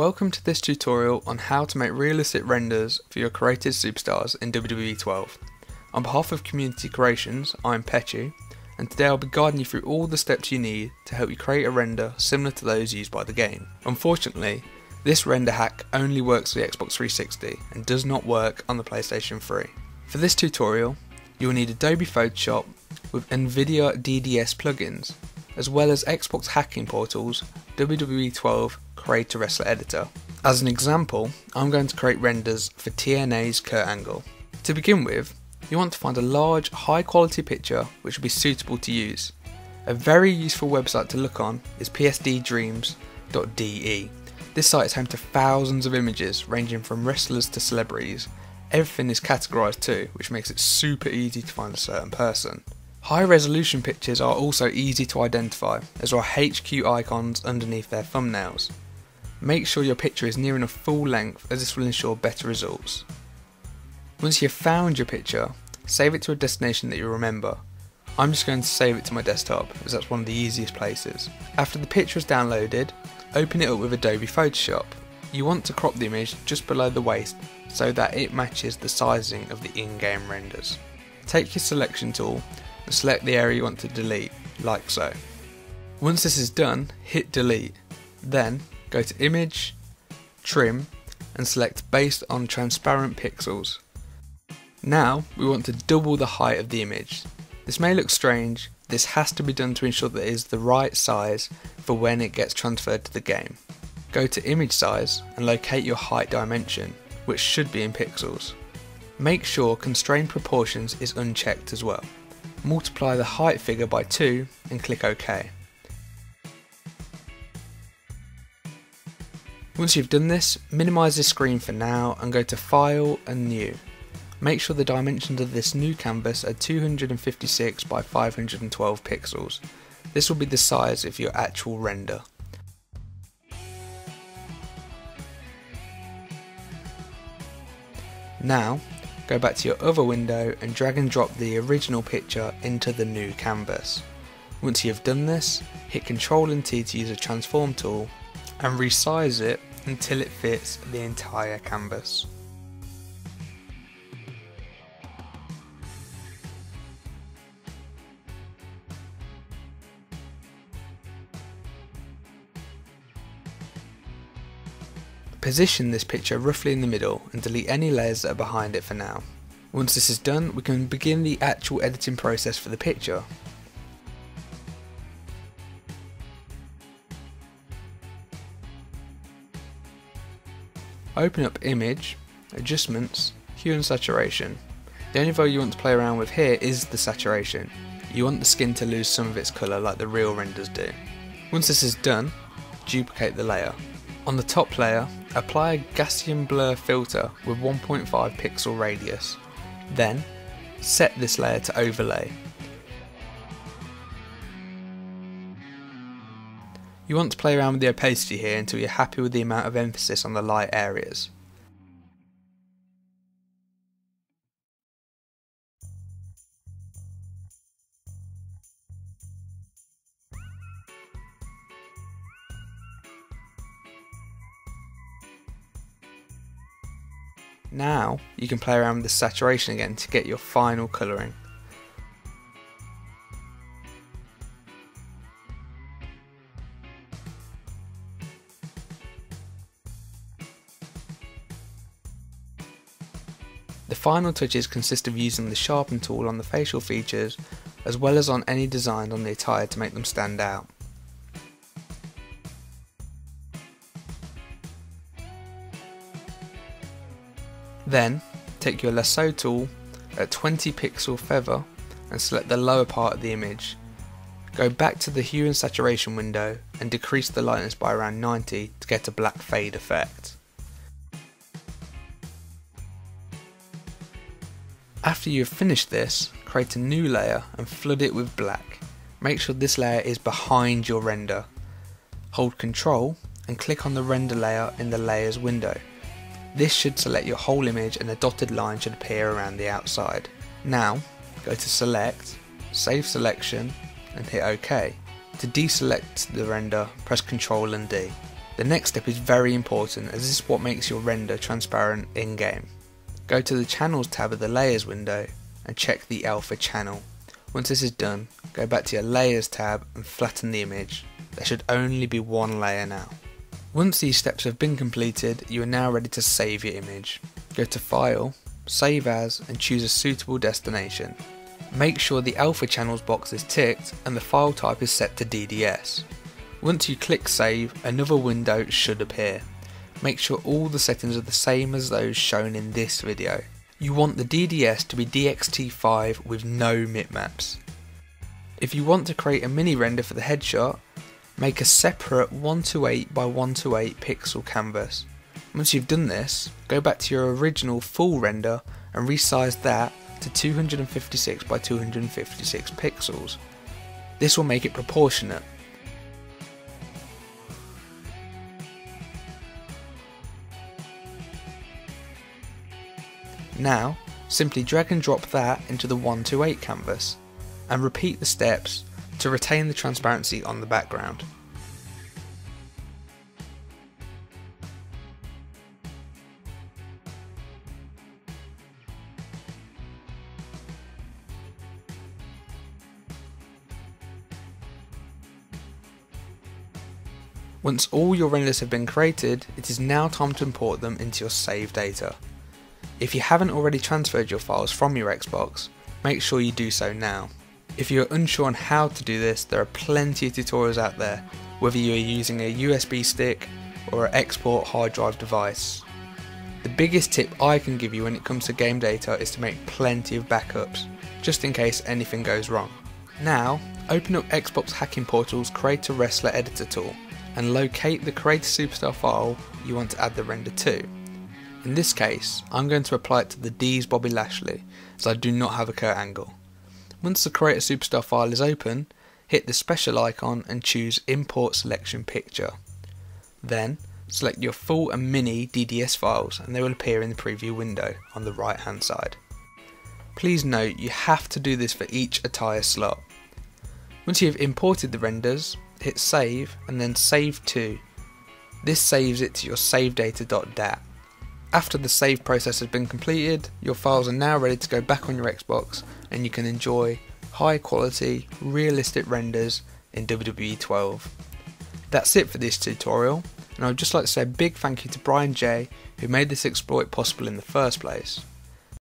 Welcome to this tutorial on how to make realistic renders for your created superstars in WWE 12. On behalf of Community Creations, I'm Petchy, and today I'll be guiding you through all the steps you need to help you create a render similar to those used by the game. Unfortunately, this render hack only works for the Xbox 360 and does not work on the PlayStation 3. For this tutorial, you will need Adobe Photoshop with NVIDIA DDS plugins, as well as Xbox hacking portals, WWE 12 Creator Wrestler Editor. As an example, I'm going to create renders for TNA's Kurt Angle. To begin with, you want to find a large, high quality picture which will be suitable to use. A very useful website to look on is psddreams.de. This site is home to thousands of images ranging from wrestlers to celebrities. Everything is categorized too, which makes it super easy to find a certain person. High resolution pictures are also easy to identify, as are HQ icons underneath their thumbnails. Make sure your picture is near enough full length as this will ensure better results. Once you've found your picture, save it to a destination that you remember. I'm just going to save it to my desktop as that's one of the easiest places. After the picture is downloaded, open it up with Adobe Photoshop. You want to crop the image just below the waist so that it matches the sizing of the in-game renders. Take your selection tool and select the area you want to delete, like so. Once this is done, hit delete. Then go to Image, Trim, and select Based on Transparent Pixels. Now we want to double the height of the image. This may look strange, this has to be done to ensure that it is the right size for when it gets transferred to the game. Go to image size and locate your height dimension, which should be in pixels. Make sure constrain proportions is unchecked as well. Multiply the height figure by 2 and click OK. Once you've done this, minimise the screen for now and go to File and New. Make sure the dimensions of this new canvas are 256 by 512 pixels. This will be the size of your actual render. Now, go back to your other window and drag and drop the original picture into the new canvas. Once you have done this, hit Ctrl and T to use a transform tool and resize it until it fits the entire canvas. Position this picture roughly in the middle and delete any layers that are behind it for now. Once this is done, we can begin the actual editing process for the picture. Open up Image, Adjustments, Hue and Saturation. The only value you want to play around with here is the saturation. You want the skin to lose some of its colour like the real renders do. Once this is done, duplicate the layer. On the top layer, apply a Gaussian blur filter with 1.5 pixel radius. Then, set this layer to overlay. You want to play around with the opacity here until you're happy with the amount of emphasis on the light areas. Now you can play around with the saturation again to get your final colouring. The final touches consist of using the sharpen tool on the facial features as well as on any design on the attire to make them stand out. Then, take your lasso tool at 20 pixel feather and select the lower part of the image. Go back to the hue and saturation window and decrease the lightness by around 90 to get a black fade effect. After you have finished this, create a new layer and flood it with black. Make sure this layer is behind your render. Hold Ctrl and click on the render layer in the layers window. This should select your whole image and a dotted line should appear around the outside. Now, go to select, save selection and hit OK. To deselect the render, press Ctrl and D. The next step is very important as this is what makes your render transparent in-game. Go to the Channels tab of the Layers window and check the Alpha channel. Once this is done, go back to your Layers tab and flatten the image. There should only be one layer now. Once these steps have been completed, you are now ready to save your image. Go to File, Save As and choose a suitable destination. Make sure the Alpha Channels box is ticked and the file type is set to DDS. Once you click Save, another window should appear. Make sure all the settings are the same as those shown in this video. You want the DDS to be DXT5 with no mipmaps. If you want to create a mini render for the headshot, make a separate 128 by 128 pixel canvas. Once you've done this, go back to your original full render and resize that to 256 by 256 pixels. This will make it proportionate. Now, simply drag and drop that into the 128 canvas and repeat the steps to retain the transparency on the background. Once all your renders have been created, it is now time to import them into your save data. If you haven't already transferred your files from your Xbox, make sure you do so now. If you are unsure on how to do this, there are plenty of tutorials out there, whether you are using a USB stick or an export hard drive device. The biggest tip I can give you when it comes to game data is to make plenty of backups, just in case anything goes wrong. Now, open up Xbox Hacking Portal's Create a Wrestler editor tool and locate the Create a Superstar file you want to add the render to. In this case, I'm going to apply it to the D's Bobby Lashley, as I do not have a Kurt Angle. Once the Create a Superstar file is open, hit the special icon and choose Import Selection Picture. Then, select your full and mini DDS files and they will appear in the preview window on the right hand side. Please note you have to do this for each attire slot. Once you have imported the renders, hit save and then save to. This saves it to your savedata.dat. After the save process has been completed, your files are now ready to go back on your Xbox and you can enjoy high quality, realistic renders in WWE 12. That's it for this tutorial, and I'd just like to say a big thank you to BrienJ who made this exploit possible in the first place.